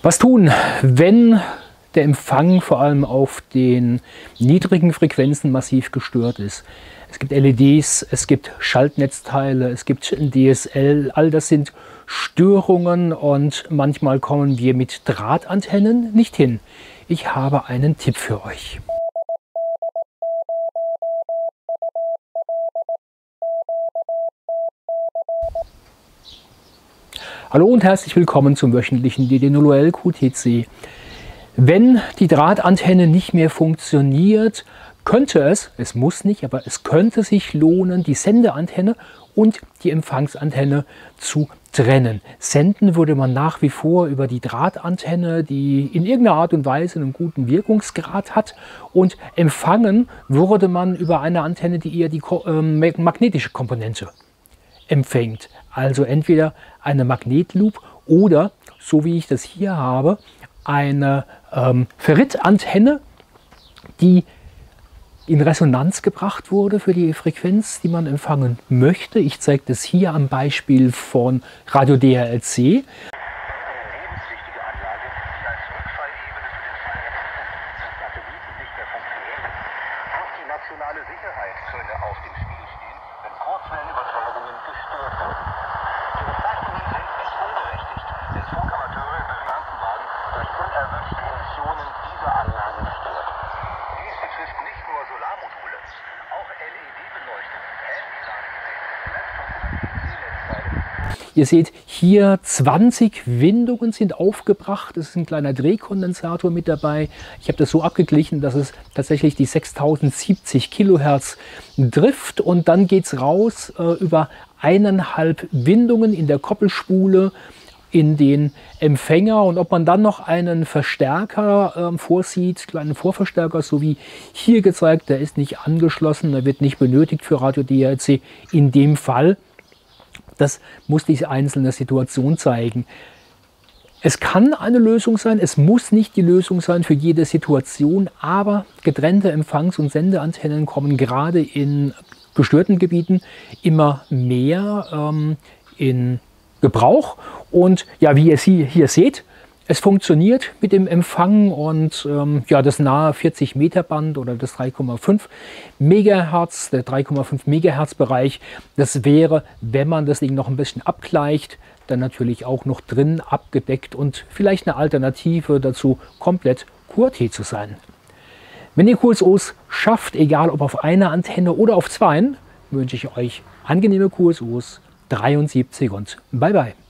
Was tun, wenn der Empfang vor allem auf den niedrigen Frequenzen massiv gestört ist? Es gibt LEDs, es gibt Schaltnetzteile, es gibt DSL, all das sind Störungen und manchmal kommen wir mit Drahtantennen nicht hin. Ich habe einen Tipp für euch. Hallo und herzlich willkommen zum wöchentlichen DD0L QTC. Wenn die Drahtantenne nicht mehr funktioniert, könnte es, es muss nicht, aber es könnte sich lohnen, die Sendeantenne und die Empfangsantenne zu trennen. Senden würde man nach wie vor über die Drahtantenne, die in irgendeiner Art und Weise einen guten Wirkungsgrad hat. Und empfangen würde man über eine Antenne, die eher die äh, magnetische Komponente empfängt. Also entweder eine Magnetloop oder, so wie ich das hier habe, eine ähm, Ferritantenne, die in Resonanz gebracht wurde für die Frequenz, die man empfangen möchte. Ich zeige das hier am Beispiel von Radio DRLC. Ihr seht hier 20 Windungen sind aufgebracht. Es ist ein kleiner Drehkondensator mit dabei. Ich habe das so abgeglichen, dass es tatsächlich die 6070 Kilohertz trifft. Und dann geht es raus äh, über eineinhalb Windungen in der Koppelspule in den Empfänger und ob man dann noch einen Verstärker äh, vorsieht, kleinen Vorverstärker, so wie hier gezeigt, der ist nicht angeschlossen, der wird nicht benötigt für Radio DRC. In dem Fall das muss diese einzelne Situation zeigen. Es kann eine Lösung sein, es muss nicht die Lösung sein für jede Situation, aber getrennte Empfangs- und Sendeantennen kommen gerade in gestörten Gebieten immer mehr ähm, in Gebrauch. Und ja, wie ihr sie hier seht, es funktioniert mit dem Empfang und ähm, ja, das nahe 40 Meter Band oder das 3,5 Megahertz, der 3,5 Megahertz Bereich, das wäre, wenn man das Ding noch ein bisschen abgleicht, dann natürlich auch noch drin abgedeckt und vielleicht eine Alternative dazu, komplett QRT zu sein. Wenn ihr QSOs schafft, egal ob auf einer Antenne oder auf zwei, wünsche ich euch angenehme QSOs 73 und bye bye.